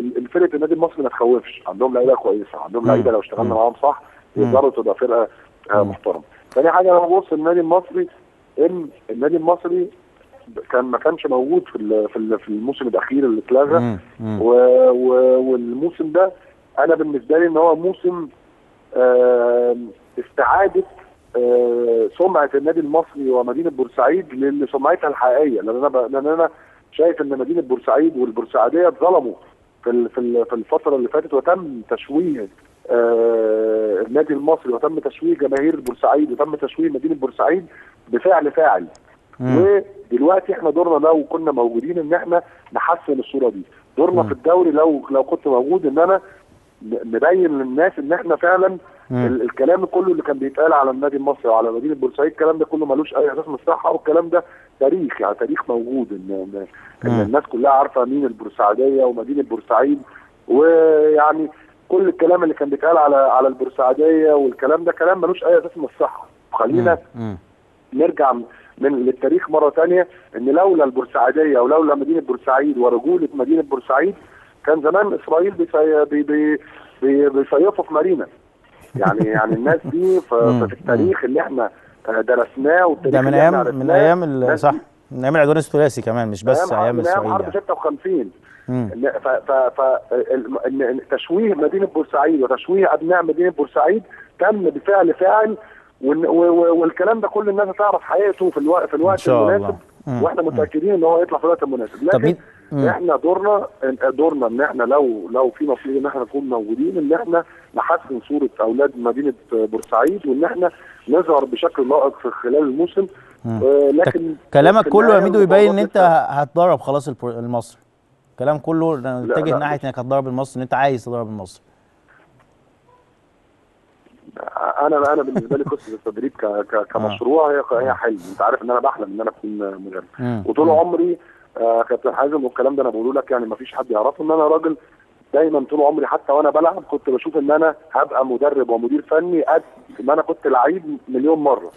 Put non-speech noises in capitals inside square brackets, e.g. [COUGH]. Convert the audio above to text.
الفرقة النادي المصري ما تخوفش. عندهم لعيبة كويسة عندهم لعيبة لو اشتغلنا معاهم صح يقدروا تبقى فرقة آه، محترمة. ثاني حاجة أنا ببص النادي المصري إن النادي المصري كان ما كانش موجود في في في الموسم الأخير اللي اتلغى. والموسم ده أنا بالنسبة لي إن هو موسم آه، استعادة آه، سمعة النادي المصري ومدينة بورسعيد لسمعتها الحقيقية. لأن أنا. لأن أنا شايف إن مدينة بورسعيد والبورسعيدية اتظلموا. في. في ال... في الفترة اللي فاتت وتم تشويه آه، النادي المصري وتم تشويه جماهير بورسعيد وتم تشويه مدينة بورسعيد بفعل فاعل. ودلوقتي إحنا دورنا لو كنا موجودين ان إحنا نحسن الصورة دي دورنا مم. في الدوري لو لو كنت موجود ان أنا نبين للناس إن إحنا فعلا مم. ال- الكلام كله اللي كان بيتقال على النادي المصري وعلى مدينة بورسعيد الكلام ده كله ملوش أي أساس من الصحه والكلام ده تاريخ يعني تاريخ موجود ان ان, الناس كلها عارفة مين البورسعيدية ومدينة بورسعيد ويعني كل الكلام اللي كان بيتقال على على البورسعيدية والكلام ده كلام ملوش أي أساس من الصحه خلينا. نرجع من للتاريخ مرة ثانية إن لولا البورسعيدية ولولا مدينة بورسعيد ورجولة مدينة بورسعيد كان زمان إسرائيل بيصي- بي بي بي بيصيفوا في مارينا يعني [LAUGHS] يعني الناس دي. في التاريخ اللي إحنا درسناه والتاريخ ده من أيام من أيام صح من أيام العدوان الثلاثي كمان مش بس أيام من أيام إسرائيل حرب يعني 56 مم. إن- ف ف ف ال- إن- إن تشويه مدينة بورسعيد وتشويه أبناء مدينة بورسعيد تم بفعل فاعل والكلام ده كل الناس هتعرف حقيقته في الوقت في الوقت. المناسب. وإحنا متأكدين إن هو يطلع في الوقت المناسب لكن مم. إحنا دورنا دورنا إن إحنا لو لو في نصيب إن إحنا نكون موجودين إن إحنا نحسن صورة أولاد مدينة بورسعيد وإن إحنا نظهر بشكل لائق في خلال الموسم. آه لكن كلامك كله يا ميدو يبين إن أنت هتدرب خلاص المصري كلام كله نتجه. ناحية إنك هتدرب المصري إن أنت عايز تدرب المصري أنا أنا بالنسبة لي قصة التدريب ك [LAUGHS] كمشروع هي هي حلم أنت عارف إن أنا بحلم إن أنا أكون مدرب. وطول عمري آه كابتن حازم والكلام ده أنا بقوله لك يعني ما فيش حد يعرفه ان أنا راجل دايما طول عمري حتى وأنا بلعب كنت بشوف ان أنا هبقى مدرب ومدير فني قد ما أنا كنت لعيب مليون مرة.